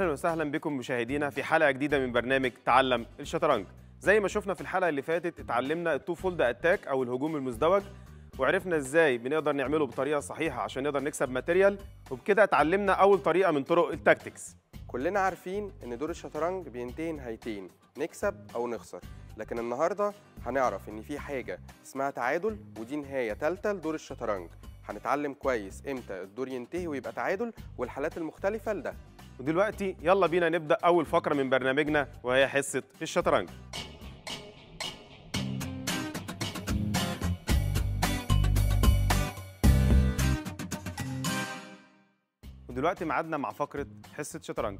أهلا وسهلا بكم مشاهدينا في حلقة جديدة من برنامج تعلم الشطرنج. زي ما شفنا في الحلقة اللي فاتت اتعلمنا ال twofold attack أو الهجوم المزدوج وعرفنا إزاي بنقدر نعمله بطريقة صحيحة عشان نقدر نكسب material وبكده اتعلمنا أول طريقة من طرق ال tactics. كلنا عارفين إن دور الشطرنج بينتهي نهايتين نكسب أو نخسر. لكن النهارده هنعرف إن في حاجة اسمها تعادل ودي نهاية ثالثه لدور الشطرنج. هنتعلم كويس إمتى الدور ينتهي ويبقى تعادل والحالات المختلفة لده. ودلوقتي يلا بينا نبدأ أول فقرة من برنامجنا وهي حصة الشطرنج. ودلوقتي ميعادنا مع فقرة حصة شطرنج.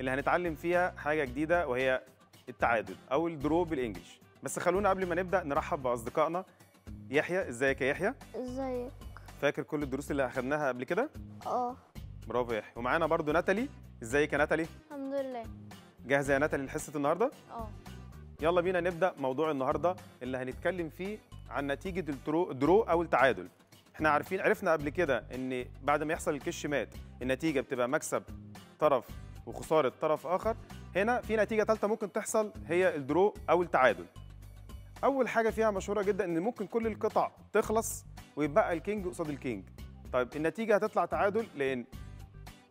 اللي هنتعلم فيها حاجة جديدة وهي التعادل أو الدرو بالانجلش بس خلونا قبل ما نبدأ نرحب بأصدقائنا. يحيى إزيك يا يحيى؟ إزيك؟ فاكر كل الدروس اللي أخدناها قبل كده؟ آه. برافو يا يحيى ومعانا برضو ناتالي. ازيك يا ناتالي؟ الحمد لله. جاهزة يا ناتالي لحصة النهارده؟ آه. يلا بينا نبدأ موضوع النهارده اللي هنتكلم فيه عن نتيجة الدرو, أو التعادل. إحنا عارفين عرفنا قبل كده إن بعد ما يحصل الكش مات النتيجة بتبقى مكسب طرف وخسارة طرف آخر. هنا في نتيجة ثالثه ممكن تحصل هي الدرو أو التعادل. أول حاجة فيها مشهورة جدا إن ممكن كل القطع تخلص ويبقى ال king قصاد ال king. طيب النتيجة هتطلع تعادل لأن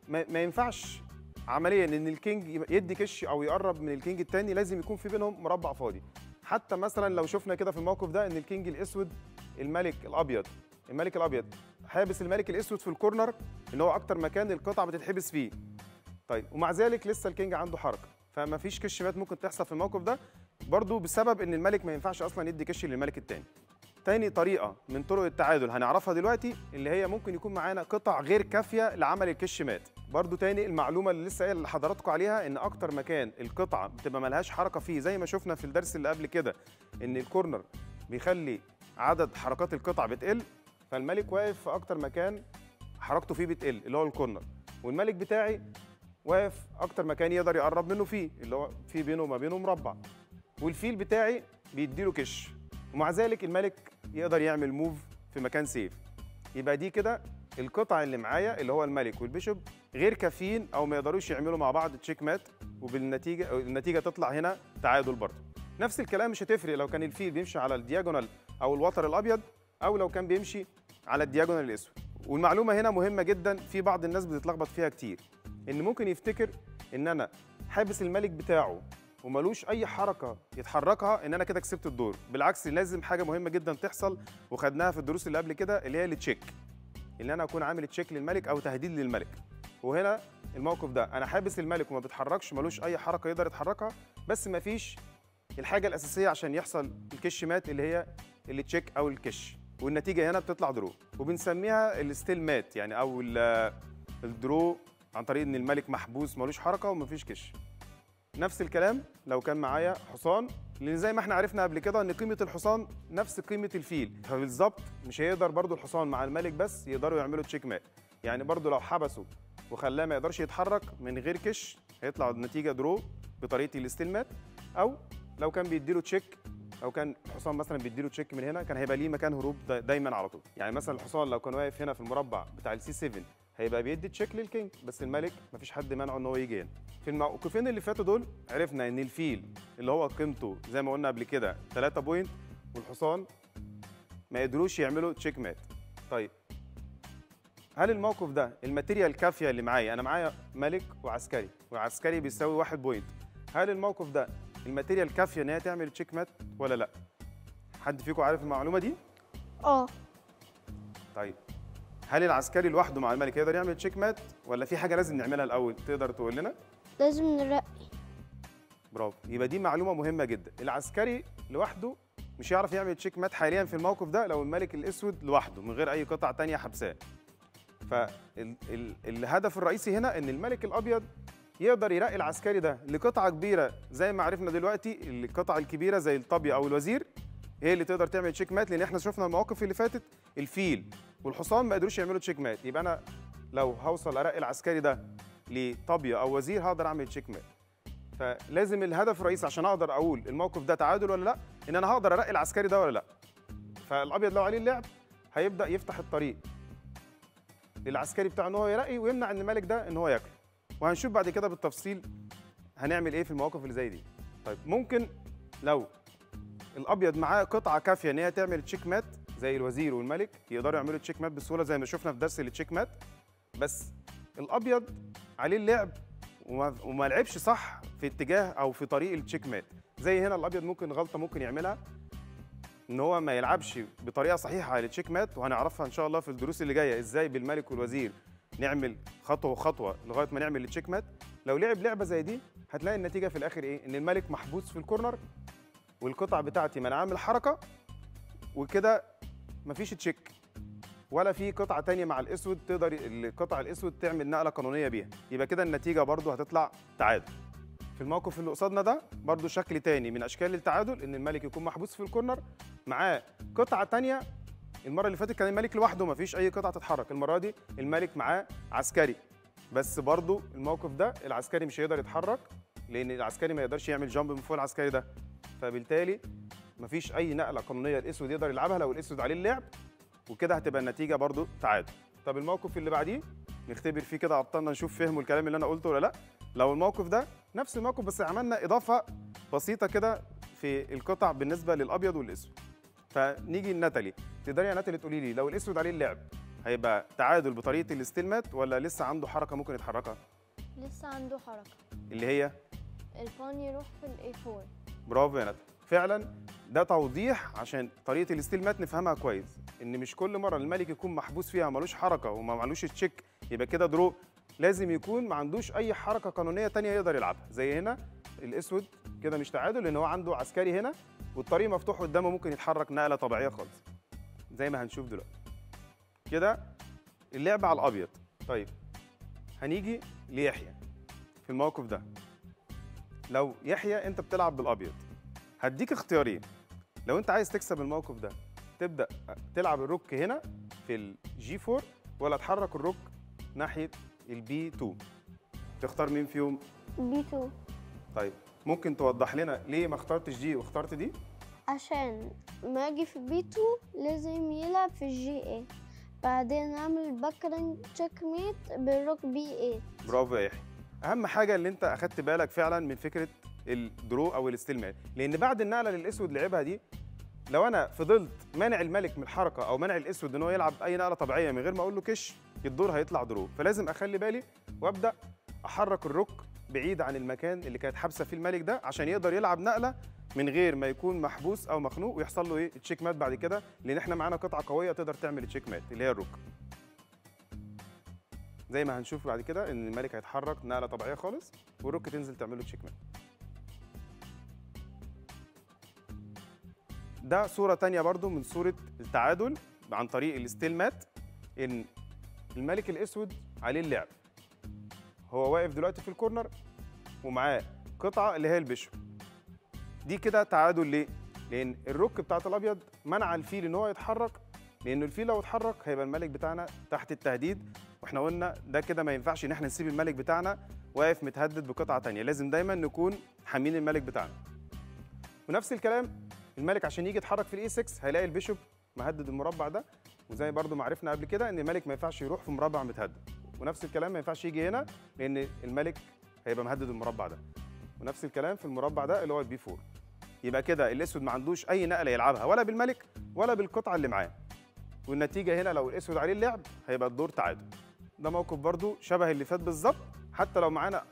ما, ينفعش عمليا إن ال king يدي كش أو يقرب من الكينج الثاني لازم يكون في بينهم مربع فاضي. حتى مثلا لو شفنا كده في الموقف ده إن ال king الأسود الملك الأبيض الملك الأبيض حابس الملك الأسود في ال corner اللي هو أكتر مكان القطع بتتحبس فيه. طيب ومع ذلك لسه ال king عنده حركة. فما فيش كشمات ممكن تحصل في الموقف ده برضو بسبب إن الملك ما ينفعش أصلا يدي كش للملك الثاني تاني طريقة من طرق التعادل هنعرفها دلوقتي اللي هي ممكن يكون معانا قطع غير كافية لعمل الكش مات برضو تاني المعلومة اللي لسه قايل لحضراتكم عليها إن أكتر مكان القطعة بتبقى ملهاش حركة فيه زي ما شفنا في الدرس اللي قبل كده إن الكورنر بيخلي عدد حركات القطع بتقل فالملك واقف في أكتر مكان حركته فيه بتقل اللي هو الكورنر. والملك بتاعي واقف أكتر مكان يقدر يقرب منه فيه اللي هو في بينه وما بينه مربع. والفيل بتاعي بيديله كش. ومع ذلك الملك يقدر يعمل move في مكان safe يبقى دي كده القطع اللي معايا اللي هو الملك وال bishop غير كافيين أو ما يقدروش يعملوا مع بعض checkmate وبالنتيجة النتيجة تطلع هنا تعادل برضه. نفس الكلام مش هتفرق لو كان الفيل بيمشي على ال diagonal أو الوتر الأبيض أو لو كان بيمشي على ال diagonal الأسود. والمعلومة هنا مهمة جدا في بعض الناس بتتلخبط فيها كتير. إن ممكن يفتكر إن أنا حابس الملك بتاعه وملوش أي حركة يتحركها إن أنا كده كسبت الدور. بالعكس لازم حاجة مهمة جدا تحصل وخدناها في الدروس اللي قبل كده اللي هي ال check اللي أنا أكون عامل check للملك أو تهديد للملك. وهنا الموقف ده أنا حابس الملك وما بيتحركش ملوش أي حركة يقدر يتحركها بس ما فيش الحاجة الأساسية عشان يحصل الكش مات اللي هي ال check أو الكش والنتيجة هنا بتطلع draw وبنسميها ال stalemate يعني أو ال- ال draw عن طريق إن الملك محبوس ملوش حركة ومفيش كش نفس الكلام لو كان معايا حصان لأن زي ما إحنا عرفنا قبل كده إن قيمة الحصان نفس قيمة الفيل. فبالظبط مش هيقدر برضو الحصان مع الملك بس يقدروا يعملوا checkmate. يعني برضو لو حبسوا وخلاه ما يقدرش يتحرك من غير كش هيطلع النتيجة draw بطريقة ال stalemate. أو لو كان بيديله check أو كان الحصان مثلا بيديله check من هنا كان هيبقى ليه مكان هروب دا- دايما على طول. يعني مثلا الحصان لو كان واقف هنا في المربع بتاع ال C 7 هيبقى بيدي check لل king بس الملك مفيش حد منعه إن هو يجي هنا. في الموقفين اللي فاتوا دول عرفنا إن الفيل اللي هو قيمته زي ما قلنا قبل كده 3 point والحصان ما قدروش يعملوا checkmate طيب هل الموقف ده ال material كافية اللي معايا أنا معايا ملك وعسكري وعسكري بيساوي 1 point هل الموقف ده ال material كافية إن هي تعمل checkmate ولا لأ؟ حد فيكم عارف المعلومة دي؟ آه. طيب هل العسكري لوحده مع الملك يقدر يعمل checkmate ولا في حاجة لازم نعملها الأول؟ تقدر تقول لنا؟ لازم نرقي. برافو. يبقى دي معلومة مهمة جدا. العسكري لوحده مش هيعرف يعمل checkmate حاليا في الموقف ده لو الملك الأسود لوحده من غير أي قطعه تانية حبساه. فالهدف الرئيسي هنا إن الملك الأبيض يقدر يرقي العسكري ده لقطعة كبيرة زي ما عرفنا دلوقتي القطع الكبيرة زي الطابيه أو الوزير هي اللي تقدر تعمل checkmate لأن إحنا شفنا المواقف اللي فاتت الفيل. والحصان ما قدروش يعملوا checkmate يبقى أنا لو هوصل ارقي العسكري ده لطابيه أو وزير هقدر أعمل checkmate فلازم الهدف الرئيسي عشان أقدر أقول الموقف ده تعادل ولا لأ إن أنا هقدر ارقي العسكري ده ولا لأ. فالأبيض لو عليه اللعب هيبدأ يفتح الطريق للعسكري بتاعه إن هو يرقي ويمنع إن الملك ده إن هو ياكله. وهنشوف بعد كده بالتفصيل هنعمل إيه في المواقف اللي زي دي. طيب ممكن لو الأبيض معاه قطعة كافية إن هي تعمل checkmate زي الوزير والملك يقدروا يعملوا checkmate بسهولة زي ما شفنا في درس ال checkmate بس الأبيض عليه اللعب وما, لعبش صح في اتجاه أو في طريق ال checkmate زي هنا الأبيض ممكن غلطة ممكن يعملها إن هو ما يلعبش بطريقة صحيحة على ال checkmate وهنعرفها إن شاء الله في الدروس اللي جاية. إزاي بالملك والوزير نعمل خطوة وخطوة لغاية ما نعمل ال checkmate لو لعب لعبة زي دي هتلاقي النتيجة في الآخر إيه؟ إن الملك محبوس في ال corner والقطع بتاعتي ما أنا عامل حركه وكده مفيش check ولا في قطعة تانية مع الأسود تقدر القطع الأسود تعمل نقلة قانونية بيها. يبقى كده النتيجة برضو هتطلع تعادل. في الموقف اللي قصادنا ده برضو شكل تاني من أشكال التعادل إن الملك يكون محبوس في الكورنر معاه قطعة تانية. المرة اللي فاتت كان الملك لوحده مفيش أي قطعة تتحرك. المرة دي الملك معاه عسكري. بس برضو الموقف ده العسكري مش هيقدر يتحرك لأن العسكري ما يقدرش يعمل جامب من فوق العسكري ده. فبالتالي مفيش أي نقلة قانونية الأسود يقدر يلعبها لو الأسود عليه اللعب وكده هتبقى النتيجة برضو تعادل. طب الموقف اللي بعديه؟ نختبر فيه كده ابطالنا نشوف فهموا الكلام اللي أنا قلته ولا لأ. لو الموقف ده نفس الموقف بس عملنا إضافة بسيطة كده في القطع بالنسبة للأبيض والأسود. فنيجي لناتالي. تقدري يا ناتالي تقولي لي لو الأسود عليه اللعب هيبقى تعادل بطريقة الاستلمات ولا لسه عنده حركة ممكن يتحركها؟ لسه عنده حركة. اللي هي؟ البان يروح في الاي 4 برافو يا ندى فعلا ده توضيح عشان طريقة الاستلمات نفهمها كويس إن مش كل مرة الملك يكون محبوس فيها ملوش حركة وما معلوش تشيك يبقى كده درو لازم يكون ما عندوش أي حركة قانونية تانية يقدر يلعبها زي هنا الأسود كده مش تعادل لأن هو عنده عسكري هنا والطريق مفتوح قدامه ممكن يتحرك نقلة طبيعية خالص زي ما هنشوف دلوقتي. كده اللعب على الأبيض. طيب هنيجي ليحيى في الموقف ده. لو يحيى أنت بتلعب بالأبيض هديك اختيارين. لو انت عايز تكسب الموقف ده تبدأ تلعب ال rook هنا في ال G 4 ولا تحرك ال rook ناحية ال B 2 تختار مين فيهم؟ B 2 طيب ممكن توضح لنا ليه ما اخترتش دي واخترت دي عشان ما أجي في B 2 لازم يلعب في الجي اي بعدين اعمل back rank checkmate بال rook B 8 برافو يا يحيى. أهم حاجة اللي انت أخدت بالك فعلا من فكرة ال draw أو ال stalemate لأن بعد النقله للاسود لعبها دي لو أنا فضلت مانع الملك من الحركة أو مانع الأسود إن هو يلعب أي نقله طبيعية من غير ما أقول له كش الدور هيطلع draw. فلازم أخلي بالي وأبدأ أحرك ال rook بعيد عن المكان اللي كانت حابسة فيه الملك ده عشان يقدر يلعب نقلة من غير ما يكون محبوس أو مخنوق ويحصل له إيه؟ ال checkmate بعد كده لأن إحنا معانا قطعة قوية تقدر تعمل ال checkmate اللي هي ال rook. زي ما هنشوف بعد كده إن الملك هيتحرك نقلة طبيعية خالص وال rook تنزل تعمل له checkmate. ده صورة تانية برضو من صورة التعادل عن طريق ال stalemate إن الملك الأسود عليه اللعب. هو واقف دلوقتي في ال corner ومعاه قطعة اللي هي ال bishop دي كده تعادل ليه؟ لأن ال rook بتاعت الأبيض منع الفيل إن هو يتحرك لأن الفيل لو اتحرك هيبقى الملك بتاعنا تحت التهديد. وإحنا قلنا ده كده ما ينفعش إن إحنا نسيب الملك بتاعنا واقف متهدد بقطعة تانية. لازم دايما نكون حامين الملك بتاعنا. ونفس الكلام الملك عشان يجي يتحرك في ال E 6 هيلاقي ال bishop مهدد المربع ده. وزي برضو ما عرفنا قبل كده إن الملك ما ينفعش يروح في مربع متهدد. ونفس الكلام ما ينفعش يجي هنا لأن الملك هيبقى مهدد المربع ده. ونفس الكلام في المربع ده اللي هو ال B 4 يبقى كده الأسود ما عندوش أي نقلة يلعبها ولا بالملك ولا بالقطعة اللي معاه. والنتيجة هنا لو الأسود عليه اللعب هيبقى الدور تعادل. ده موقف برضو شبه اللي فات بالظبط. حتى لو معانا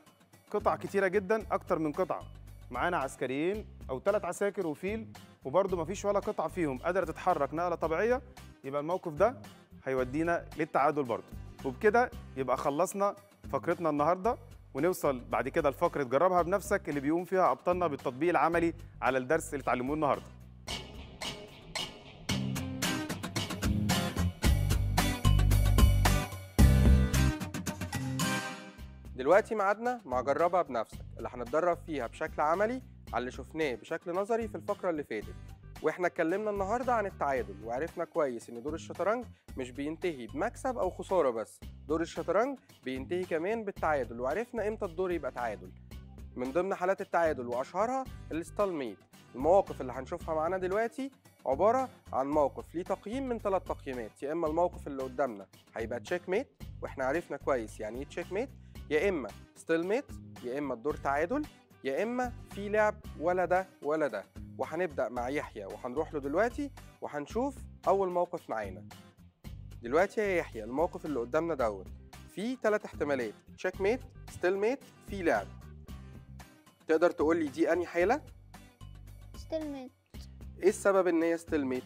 قطع كتيرة جدا أكتر من قطعة. معانا عسكريين أو ثلاث عساكر وفيل وبرضه مفيش ولا قطعة فيهم قادرة تتحرك نقلة طبيعية يبقى الموقف ده هيودينا للتعادل برضه. وبكده يبقى خلصنا فقرتنا النهارده ونوصل بعد كده لفقرة جربها بنفسك اللي بيقوم فيها أبطالنا بالتطبيق العملي على الدرس اللي اتعلموه النهارده. دلوقتي ميعادنا مع جربها بنفسك اللي هنتدرب فيها بشكل عملي على اللي شفناه بشكل نظري في الفقرة اللي فاتت. وإحنا اتكلمنا النهارده عن التعادل وعرفنا كويس إن دور الشطرنج مش بينتهي بمكسب أو خسارة بس. دور الشطرنج بينتهي كمان بالتعادل وعرفنا إمتى الدور يبقى تعادل. من ضمن حالات التعادل وأشهرها ال stalemate. المواقف اللي هنشوفها معانا دلوقتي عبارة عن موقف ليه تقييم من ثلاث تقييمات. يا إما الموقف اللي قدامنا هيبقى checkmate وإحنا عرفنا كويس يعني إيه checkmate يا إما stalemate يا إما الدور تعادل يا إما في لعب ولا ده ولا ده وهنبدأ مع يحيى وهنروح له دلوقتي وهنشوف أول موقف معانا. دلوقتي يا يحيى الموقف اللي قدامنا دوت في ثلاث احتمالات checkmate stalemate في لعب. تقدر تقول لي دي أنهي حالة؟ stalemate إيه السبب إن هي stalemate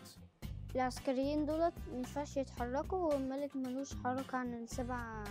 العسكريين دولت مينفعش يتحركوا والملك ملوش حركة عن السبع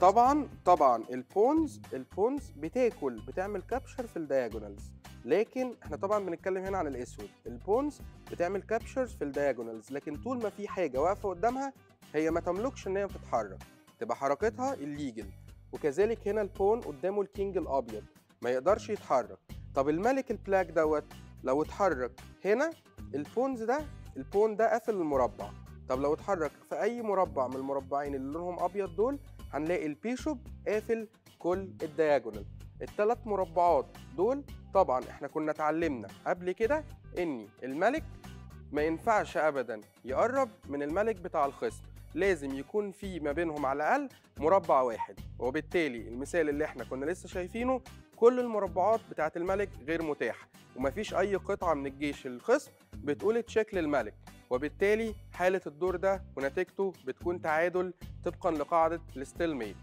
طبعا طبعا ال pawns ال pawns بتاكل بتعمل capture في ال diagonals لكن إحنا طبعا بنتكلم هنا عن الأسود. ال pawns بتعمل captures في ال diagonals لكن طول ما في حاجة واقفة قدامها هي ما تملكش إن هي تتحرك تبقى حركتها ال legal وكذلك هنا ال pawn قدامه ال king الأبيض. ما يقدرش يتحرك. طب الملك ال black دوت لو اتحرك هنا ال pawns ده ال pawn ده قافل المربع. طب لو اتحرك في أي مربع من المربعين اللي لونهم أبيض دول هنلاقي ال bishop قافل كل الدياجونال. الثلاث مربعات دول طبعا إحنا كنا اتعلمنا قبل كده إن الملك ما ينفعش ابدا يقرب من الملك بتاع الخصم. لازم يكون في ما بينهم على الأقل مربع واحد. وبالتالي المثال اللي إحنا كنا لسه شايفينه كل المربعات بتاعه الملك غير متاحة. ومفيش أي قطعة من الجيش الخصم بتقول تشيك للملك وبالتالي حالة الدور ده ونتيجته بتكون تعادل طبقا لقاعدة ال stalemate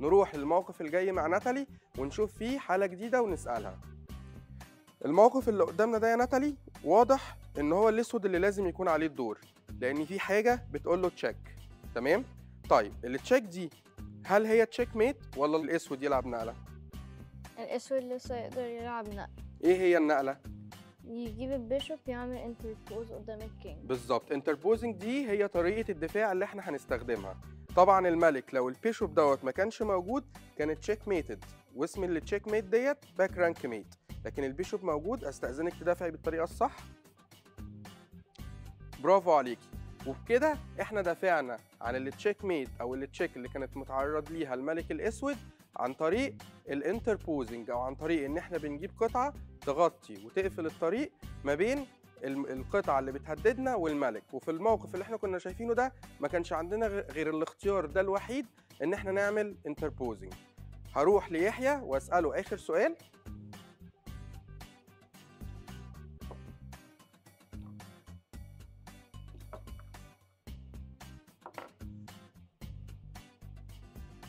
نروح للموقف الجاي مع ناتالي ونشوف فيه حالة جديدة ونسألها. الموقف اللي قدامنا ده يا ناتالي واضح إن هو الأسود اللي لازم يكون عليه الدور لأن في حاجة بتقول له check تمام؟ طيب ال check دي هل هي checkmate ولا الأسود يلعب نقلة؟ الأسود لسه يقدر يلعب نقل إيه هي النقلة؟ يجيب ال bishop يعمل interpose قدام ال king بالظبط interposing دي هي طريقة الدفاع اللي إحنا هنستخدمها. طبعا الملك لو ال bishop دوت ما كانش موجود كانت checkmate واسم ال checkmate ديت back rank mate لكن ال bishop موجود أستأذنك تدافعي بالطريقة الصح. برافو عليكي. وبكده إحنا دافعنا عن ال checkmate أو ال check اللي كانت متعرض ليها الملك الأسود عن طريق ال interposing أو عن طريق إن إحنا بنجيب قطعة تغطي وتقفل الطريق ما بين القطعة اللي بتهددنا والملك. وفي الموقف اللي إحنا كنا شايفينه ده ما كانش عندنا غير الاختيار ده الوحيد ان إحنا نعمل interposing هروح ليحيى واسأله آخر سؤال.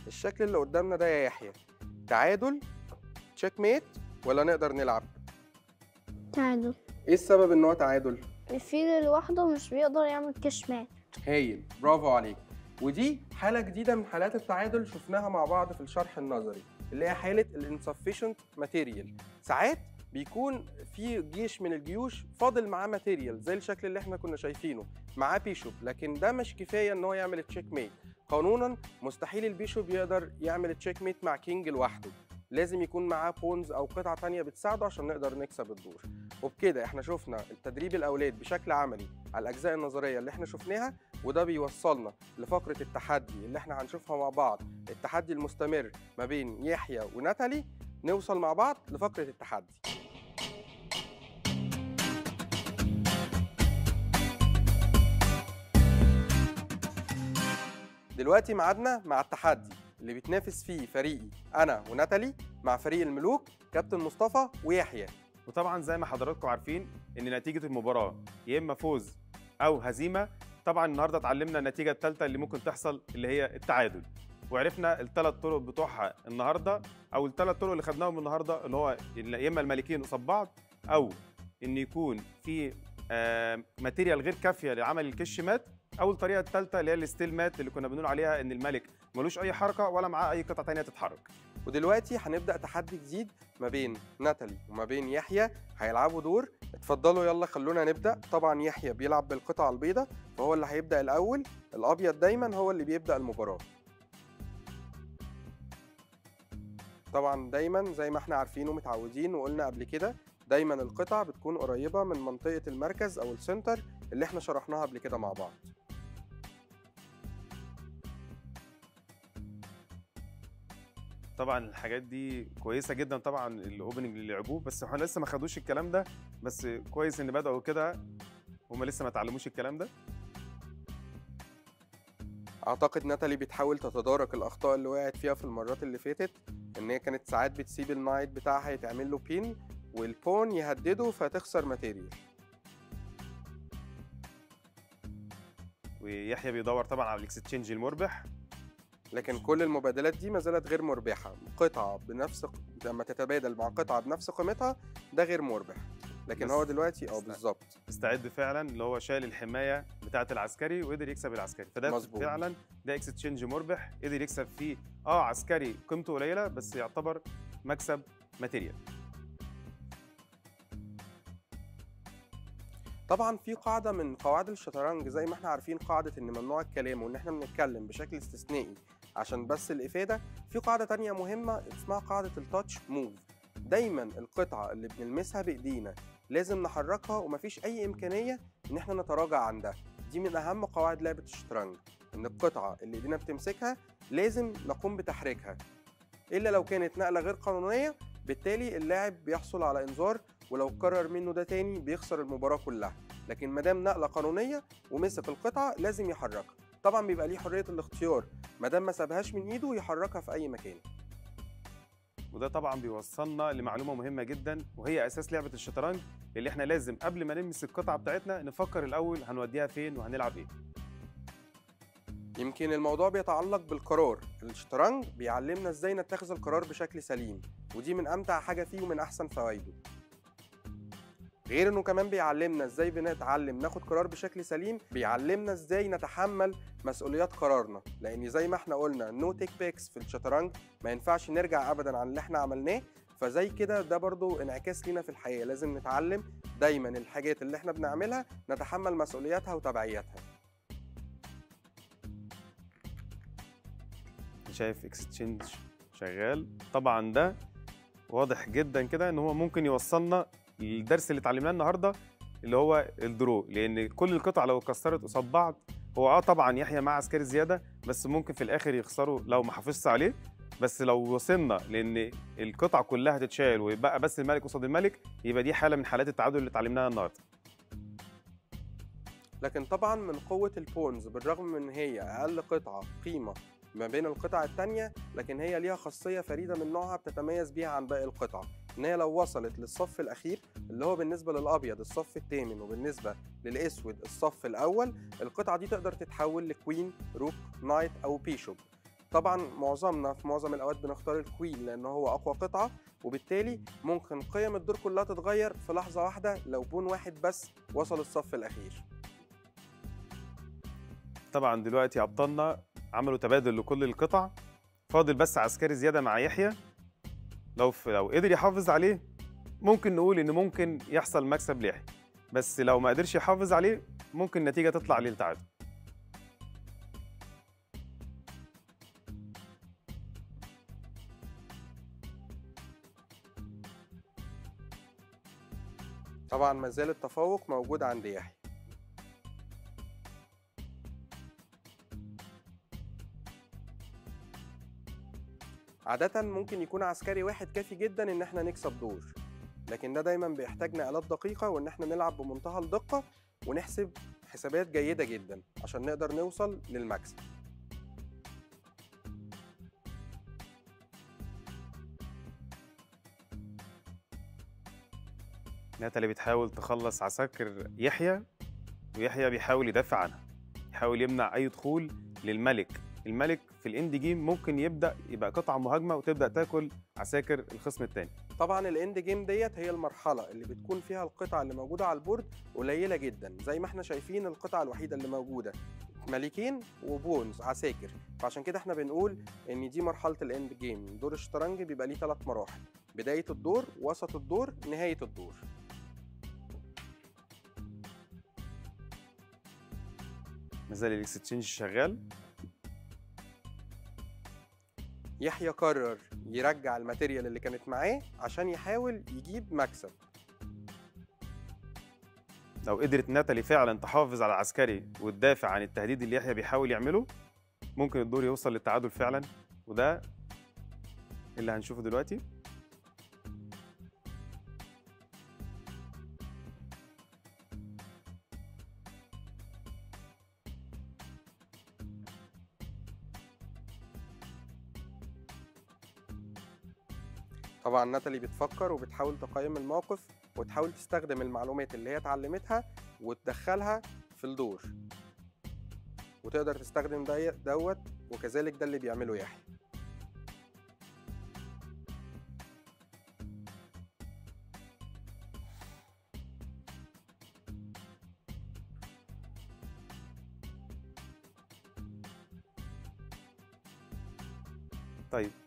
الشكل اللي قدامنا ده يا يحيى تعادل checkmate ولا نقدر نلعب؟ تعادل. إيه السبب ان هو تعادل؟ الفيل لوحده مش بيقدر يعمل كش مات هايل. برافو عليك. ودي حالة جديدة من حالات التعادل شفناها مع بعض في الشرح النظري اللي هي حالة ال insufficient material ساعات بيكون في جيش من الجيوش فاضل معاه material زي الشكل اللي إحنا كنا شايفينه معاه bishop لكن ده مش كفاية إن هو يعمل checkmate قانونا مستحيل ال bishop يقدر يعمل checkmate مع king لوحده. لازم يكون معاه بونز أو قطعة تانية بتساعده عشان نقدر نكسب الدور. وبكده إحنا شفنا التدريب الأولاد بشكل عملي على الأجزاء النظرية اللي إحنا شفناها وده بيوصلنا لفقرة التحدي اللي إحنا هنشوفها مع بعض. التحدي المستمر ما بين يحيى وناتالي نوصل مع بعض لفقرة التحدي. دلوقتي ميعادنا مع التحدي. اللي بيتنافس فيه فريقي أنا وناتالي مع فريق الملوك كابتن مصطفى ويحيى. وطبعا زي ما حضراتكم عارفين إن نتيجة المباراة يا إما فوز أو هزيمة طبعا النهارده اتعلمنا النتيجة الثالثه اللي ممكن تحصل اللي هي التعادل. وعرفنا الثلاث طرق بتوعها النهارده أو الثلاث طرق اللي خدناهم النهارده اللي هو يا إما الملكين قصاد بعض أو إن يكون في آه، ماتيريال غير كافية لعمل الكش مات أو الطريقة الثالثه اللي هي ال stalemate اللي كنا بنقول عليها إن الملك ملوش أي حركة ولا معاه أي قطعه ثانية تتحرك. ودلوقتي هنبدأ تحدي جديد ما بين ناتالي وما بين يحيى هيلعبوا دور. اتفضلوا يلا خلونا نبدأ. طبعا يحيى بيلعب بالقطعه البيضاء فهو اللي هيبدأ الأول. الأبيض دايما هو اللي بيبدأ المباراة. طبعا دايما زي ما إحنا عارفين ومتعودين وقلنا قبل كده دايما القطع بتكون قريبة من منطقة المركز أو ال center اللي إحنا شرحناها قبل كده مع بعض. طبعا الحاجات دي كويسة جدا طبعا ال opening اللي لعبوه بس إحنا لسه ما خدوش الكلام ده بس كويس إن بدأوا كده هما لسه ما اتعلموش الكلام ده. أعتقد ناتالي بتحاول تتدارك الأخطاء اللي وقعت فيها في المرات اللي فاتت إن هي كانت ساعات بتسيب ال knight بتاعها يتعمل له pin وال pawn يهدده فتخسر material ويحيى بيدور طبعا على الاكستشينج المربح. لكن كل المبادلات دي ما زالت غير مربحة. قطعة بنفس لما تتبادل مع قطعة بنفس قيمتها ده غير مربح. لكن هو دلوقتي آه بالظبط. استعد فعلا اللي هو شال الحماية بتاعه العسكري وقدر يكسب العسكري. فده مظبوط. فعلا ده اكستشينج مربح قدر يكسب فيه آه عسكري قيمته قليلة بس يعتبر مكسب ماتيريال طبعا في قاعدة من قواعد الشطرنج زي ما إحنا عارفين قاعدة إن ممنوع الكلام وإن إحنا بنتكلم بشكل استثنائي. عشان بس الإفادة في قاعدة تانية مهمة اسمها قاعدة التاتش موف دايما القطعة اللي بنلمسها بإيدينا لازم نحركها ومفيش أي إمكانية إن إحنا نتراجع عن دي من أهم قواعد لعبة الشطرنج إن القطعة اللي إيدينا بتمسكها لازم نقوم بتحريكها. إلا لو كانت نقلة غير قانونية بالتالي اللاعب بيحصل على إنذار ولو قرر منه ده تاني بيخسر المباراة كلها. لكن ما دام نقلة قانونية ومسك القطعة لازم يحركها. طبعا بيبقى ليه حرية الاختيار ما دام ما سابهاش من إيده يحركها في أي مكان. وده طبعا بيوصلنا لمعلومة مهمة جدا وهي أساس لعبة الشطرنج اللي إحنا لازم قبل ما نلمس القطعة بتاعتنا نفكر الأول هنوديها فين وهنلعب إيه. يمكن الموضوع بيتعلق بالقرار. الشطرنج بيعلمنا إزاي نتخذ القرار بشكل سليم ودي من أمتع حاجة فيه ومن أحسن فوائده. غير إنه كمان بيعلمنا إزاي بنتعلم ناخد قرار بشكل سليم بيعلمنا إزاي نتحمل مسؤوليات قرارنا. لأن زي ما إحنا قلنا no take backs في الشطرنج ما ينفعش نرجع ابدا عن اللي إحنا عملناه. فزي كده ده برضو انعكاس لينا في الحياة. لازم نتعلم دايما الحاجات اللي إحنا بنعملها نتحمل مسؤولياتها وتبعياتها. شايف اكستشينج شغال. طبعا ده واضح جدا كده إن هو ممكن يوصلنا للدرس اللي اتعلمناه النهارده اللي هو ال draw لأن كل القطع لو اتكسرت قصاد بعض هو آه طبعا يحيى مع عسكري زيادة بس ممكن في الآخر يخسروا لو ما حافظش عليه. بس لو وصلنا لأن القطع كلها تتشال ويبقى بس الملك قصاد الملك يبقى دي حالة من حالات التعادل اللي اتعلمناها النهارده. لكن طبعا من قوة البونز بالرغم من هي أقل قطعة قيمة ما بين القطع التانية لكن هي ليها خاصية فريدة من نوعها بتتميز بيها عن باقي القطع. إن هي لو وصلت للصف الأخير اللي هو بالنسبة للأبيض الصف الثامن وبالنسبة للأسود الصف الأول القطعة دي تقدر تتحول لكوين روك knight أو bishop. طبعا معظمنا في معظم الأوقات بنختار ال queen لأن هو أقوى قطعة وبالتالي ممكن قيم الدور كلها تتغير في لحظة واحدة لو pawn واحد بس وصل الصف الأخير. طبعا دلوقتي ابطالنا عملوا تبادل لكل القطع. فاضل بس عسكري زيادة مع يحيى. لو لو قدر يحافظ عليه ممكن نقول إن ممكن يحصل مكسب ليحيى. بس لو ما قدرش يحافظ عليه ممكن النتيجه تطلع للتعادل طبعا ما زال التفوق موجود عند يحيى. عادة ممكن يكون عسكري واحد كافي جدا إن إحنا نكسب دور لكن ده دايما بيحتاج نقلات دقيقة وإن إحنا نلعب بمنتهى الدقة ونحسب حسابات جيدة جدا عشان نقدر نوصل للمكسب. ناتالي بتحاول تخلص عساكر يحيى ويحيى بيحاول يدافع عنها يحاول يمنع أي دخول للملك. الملك في الاند جيم ممكن يبدأ يبقى قطعة مهاجمة وتبدأ تاكل عساكر الخصم الثاني طبعا ال end game دي هي المرحلة اللي بتكون فيها القطع اللي موجودة على ال board قليلة جدا زي ما إحنا شايفين القطعة الوحيدة اللي موجودة. ملكين و pawns عساكر. فعشان كده إحنا بنقول إن دي مرحلة ال end game. دور الشطرنج بيبقى ليه ثلاث مراحل. بداية الدور وسط الدور نهاية الدور. مازال الاكستشينج شغال. يحيى قرر يرجع الماتيريال اللي كانت معاه عشان يحاول يجيب مكسب. لو قدرت ناتالي فعلا تحافظ على العسكري وتدافع عن التهديد اللي يحيى بيحاول يعمله ممكن الدور يوصل للتعادل فعلا وده اللي هنشوفه دلوقتي. طبعا ناتالي بتفكر وبتحاول تقيم الموقف وتحاول تستخدم المعلومات اللي هي اتعلمتها وتدخلها في الدور. وتقدر تستخدم دوت وكذلك ده اللي بيعمله يحيى. طيب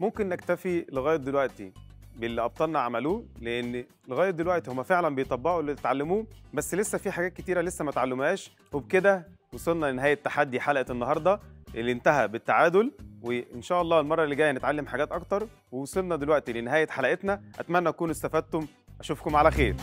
ممكن نكتفي لغاية دلوقتي باللي أبطالنا عملوه لأن لغاية دلوقتي هم فعلا بيطبقوا اللي اتعلموه بس لسه في حاجات كتيرة لسه ما اتعلموهاش وبكده وصلنا لنهاية تحدي حلقة النهارده اللي انتهى بالتعادل. وإن شاء الله المرة اللي جاية نتعلم حاجات أكتر. ووصلنا دلوقتي لنهاية حلقتنا. أتمنى تكونوا استفدتم. أشوفكم على خير.